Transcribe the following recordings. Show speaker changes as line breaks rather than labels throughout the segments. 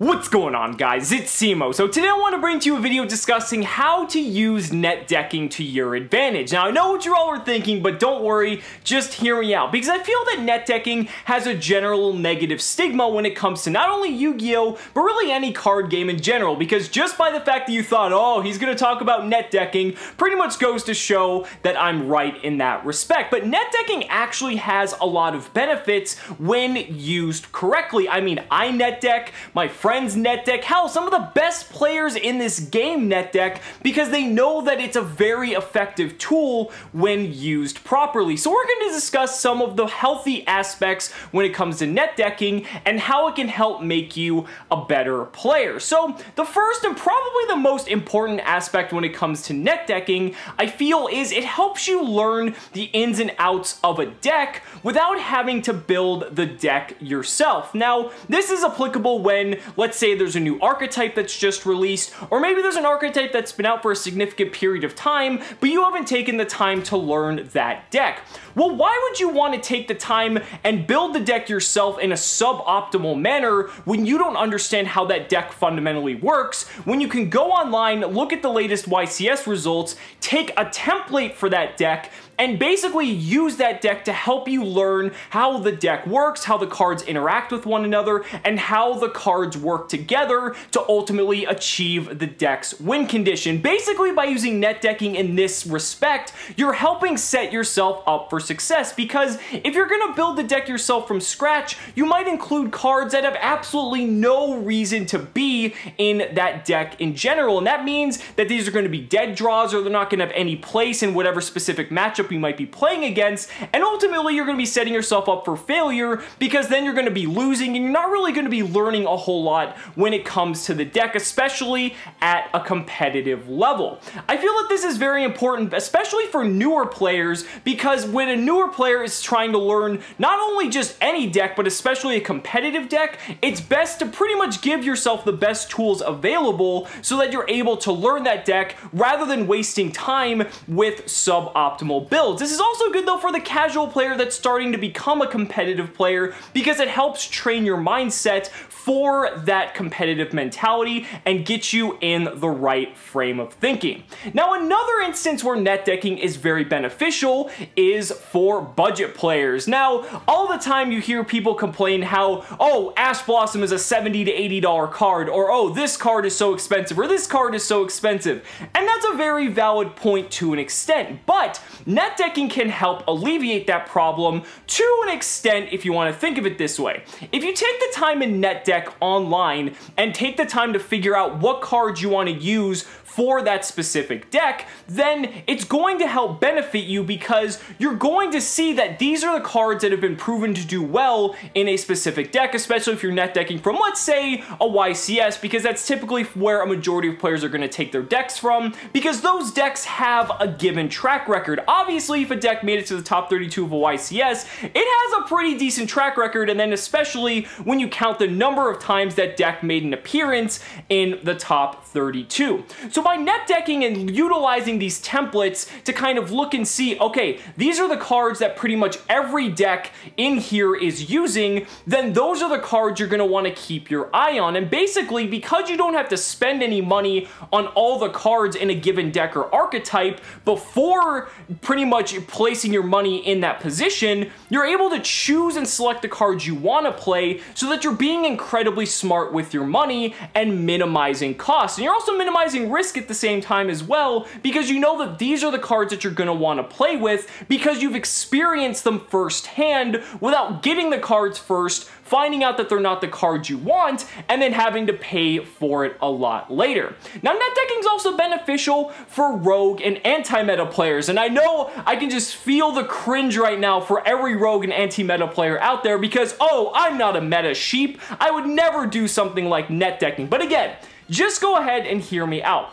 What's going on guys, it's Cimo. So today I want to bring to you a video discussing how to use net decking to your advantage. Now I know what you all are thinking, but don't worry, just hear me out. Because I feel that net decking has a general negative stigma when it comes to not only Yu-Gi-Oh, but really any card game in general. Because just by the fact that you thought, oh, he's going to talk about net decking, pretty much goes to show that I'm right in that respect. But net decking actually has a lot of benefits when used correctly. I mean, I net deck, my friends friends net deck, hell, some of the best players in this game net deck because they know that it's a very effective tool when used properly. So we're going to discuss some of the healthy aspects when it comes to net decking and how it can help make you a better player. So the first and probably the most important aspect when it comes to net decking, I feel is it helps you learn the ins and outs of a deck without having to build the deck yourself. Now, this is applicable when, let's say there's a new archetype that's just released, or maybe there's an archetype that's been out for a significant period of time, but you haven't taken the time to learn that deck. Well, why would you want to take the time and build the deck yourself in a suboptimal manner when you don't understand how that deck fundamentally works, when you can go online, look at the latest YCS results, take a template for that deck, and basically use that deck to help you learn how the deck works, how the cards interact with one another, and how the cards work together to ultimately achieve the deck's win condition. Basically, by using net decking in this respect, you're helping set yourself up for success because if you're gonna build the deck yourself from scratch, you might include cards that have absolutely no reason to be in that deck in general, and that means that these are gonna be dead draws or they're not gonna have any place in whatever specific matchup you might be playing against, and ultimately you're going to be setting yourself up for failure because then you're going to be losing and you're not really going to be learning a whole lot when it comes to the deck, especially at a competitive level. I feel that this is very important, especially for newer players, because when a newer player is trying to learn not only just any deck, but especially a competitive deck, it's best to pretty much give yourself the best tools available so that you're able to learn that deck rather than wasting time with suboptimal builds builds. This is also good though for the casual player that's starting to become a competitive player because it helps train your mindset for that competitive mentality and get you in the right frame of thinking. Now, another instance where net decking is very beneficial is for budget players. Now, all the time you hear people complain how, oh, Ash Blossom is a 70 to $80 card, or oh, this card is so expensive, or this card is so expensive. And that's a very valid point to an extent, but net decking can help alleviate that problem to an extent if you want to think of it this way. If you take the time in net deck online and take the time to figure out what cards you want to use for that specific deck, then it's going to help benefit you because you're going to see that these are the cards that have been proven to do well in a specific deck, especially if you're net decking from, let's say, a YCS, because that's typically where a majority of players are going to take their decks from, because those decks have a given track record. Obviously, if a deck made it to the top 32 of a YCS, it has a pretty decent track record, and then especially when you count the number of times that deck made an appearance in the top 32. So so by net decking and utilizing these templates to kind of look and see, okay, these are the cards that pretty much every deck in here is using, then those are the cards you're going to want to keep your eye on. And basically, because you don't have to spend any money on all the cards in a given deck or archetype before pretty much placing your money in that position, you're able to choose and select the cards you want to play so that you're being incredibly smart with your money and minimizing costs. And you're also minimizing risk risk at the same time as well because you know that these are the cards that you're going to want to play with because you've experienced them firsthand without getting the cards first, finding out that they're not the cards you want, and then having to pay for it a lot later. Now, net decking is also beneficial for rogue and anti-meta players, and I know I can just feel the cringe right now for every rogue and anti-meta player out there because, oh, I'm not a meta sheep. I would never do something like net decking. But again, just go ahead and hear me out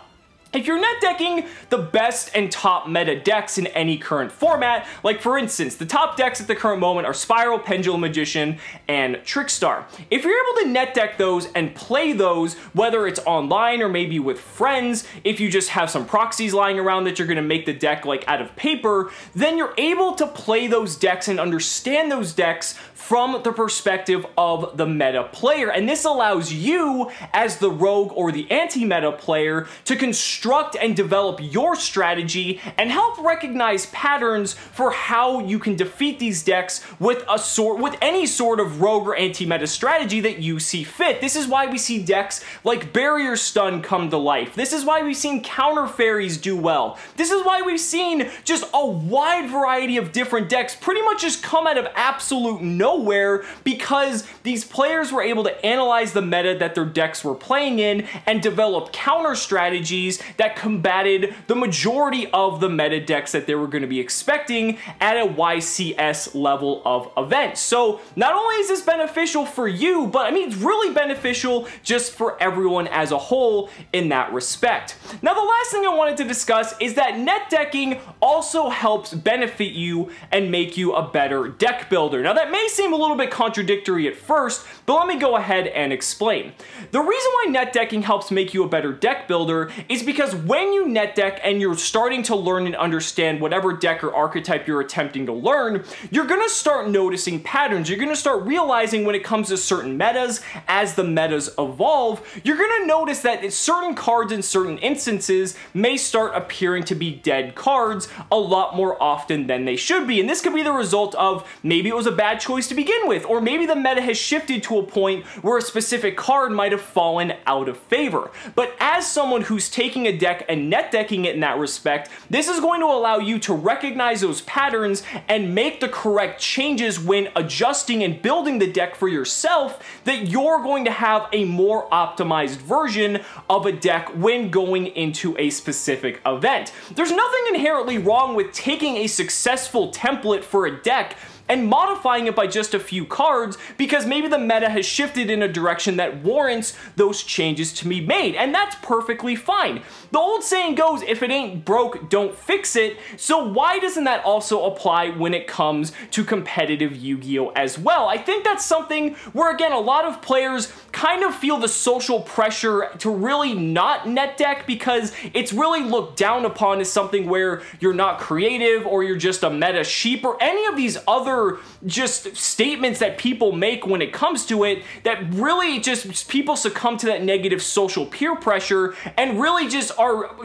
if you're net decking the best and top meta decks in any current format, like for instance, the top decks at the current moment are SPYRAL, Pendulum Magician, and Trickstar. If you're able to net deck those and play those, whether it's online or maybe with friends, if you just have some proxies lying around that you're gonna make the deck like out of paper, then you're able to play those decks and understand those decks from the perspective of the meta player. And this allows you, as the rogue or the anti-meta player, to construct and develop your strategy and help recognize patterns for how you can defeat these decks with a sort with any sort of rogue or anti-meta strategy that you see fit. This is why we see decks like Barrier Stun come to life. This is why we've seen Counter Fairies do well. This is why we've seen just a wide variety of different decks pretty much just come out of absolute nowhere because these players were able to analyze the meta that their decks were playing in and develop counter strategies that combated the majority of the meta decks that they were going to be expecting at a YCS level of event. So not only is this beneficial for you, but I mean, it's really beneficial just for everyone as a whole in that respect. Now, the last thing I wanted to discuss is that net decking also helps benefit you and make you a better deck builder. Now, that may seem a little bit contradictory at first, but let me go ahead and explain. The reason why net decking helps make you a better deck builder is because when you net deck and you're starting to learn and understand whatever deck or archetype you're attempting to learn, you're gonna start noticing patterns. You're gonna start realizing when it comes to certain metas, as the metas evolve, you're gonna notice that certain cards in certain instances may start appearing to be dead cards a lot more often than they should be. And this could be the result of maybe it was a bad choice to begin with, or maybe the meta has shifted to a point where a specific card might have fallen out of favor. But as someone who's taking a deck and net decking it in that respect, this is going to allow you to recognize those patterns and make the correct changes when adjusting and building the deck for yourself that you're going to have a more optimized version of a deck when going into a specific event. There's nothing inherently wrong with taking a successful template for a deck and modifying it by just a few cards because maybe the meta has shifted in a direction that warrants those changes to be made, and that's perfectly fine. The old saying goes, if it ain't broke, don't fix it, so why doesn't that also apply when it comes to competitive Yu-Gi-Oh! as well? I think that's something where, again, a lot of players kind of feel the social pressure to really not net deck because it's really looked down upon as something where you're not creative or you're just a meta sheep or any of these other other just statements that people make when it comes to it that really just people succumb to that negative social peer pressure and really just are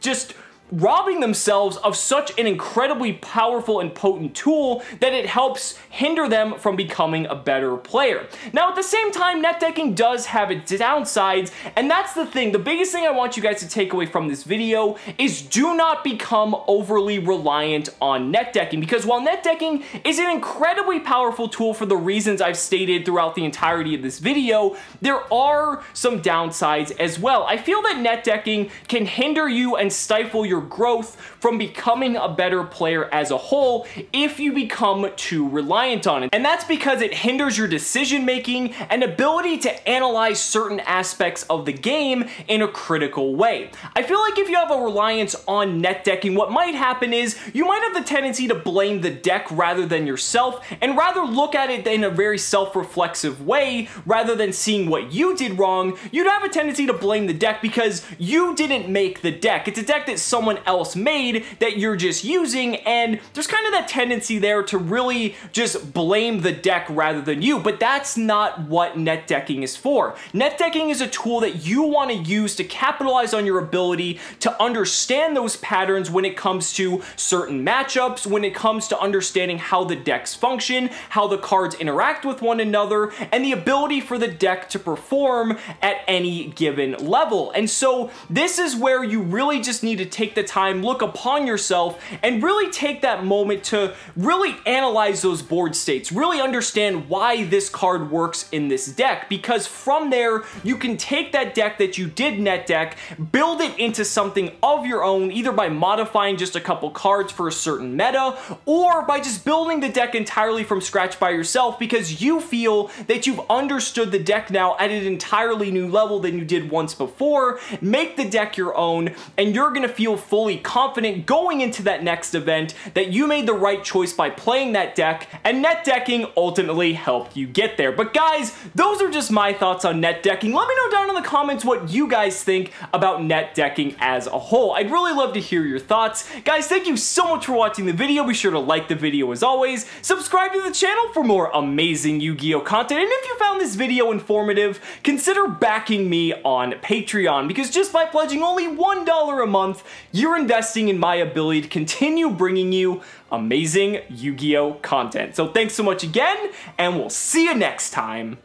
just robbing themselves of such an incredibly powerful and potent tool that it helps hinder them from becoming a better player. Now, at the same time, net decking does have its downsides, and that's the thing. The biggest thing I want you guys to take away from this video is do not become overly reliant on net decking, because while net decking is an incredibly powerful tool for the reasons I've stated throughout the entirety of this video, there are some downsides as well. I feel that net decking can hinder you and stifle your growth from becoming a better player as a whole if you become too reliant on it. And that's because it hinders your decision making and ability to analyze certain aspects of the game in a critical way. I feel like if you have a reliance on net decking, what might happen is you might have the tendency to blame the deck rather than yourself and rather look at it in a very self-reflexive way rather than seeing what you did wrong, you'd have a tendency to blame the deck because you didn't make the deck. It's a deck that someone someone else made that you're just using, and there's kind of that tendency there to really just blame the deck rather than you, but that's not what net decking is for. Net decking is a tool that you want to use to capitalize on your ability to understand those patterns when it comes to certain matchups, when it comes to understanding how the decks function, how the cards interact with one another, and the ability for the deck to perform at any given level. And so this is where you really just need to take take the time, look upon yourself, and really take that moment to really analyze those board states, really understand why this card works in this deck, because from there, you can take that deck that you did net deck, build it into something of your own, either by modifying just a couple cards for a certain meta, or by just building the deck entirely from scratch by yourself because you feel that you've understood the deck now at an entirely new level than you did once before. Make the deck your own, and you're gonna feel fully confident going into that next event that you made the right choice by playing that deck, and net decking ultimately helped you get there. But guys, those are just my thoughts on net decking. Let me know down in the comments what you guys think about net decking as a whole. I'd really love to hear your thoughts. Guys, thank you so much for watching the video. Be sure to like the video as always, subscribe to the channel for more amazing Yu-Gi-Oh content, and if you found this video informative, consider backing me on Patreon, because just by pledging only $1 a month, you're investing in my ability to continue bringing you amazing Yu-Gi-Oh content. So thanks so much again, and we'll see you next time.